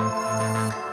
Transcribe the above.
Música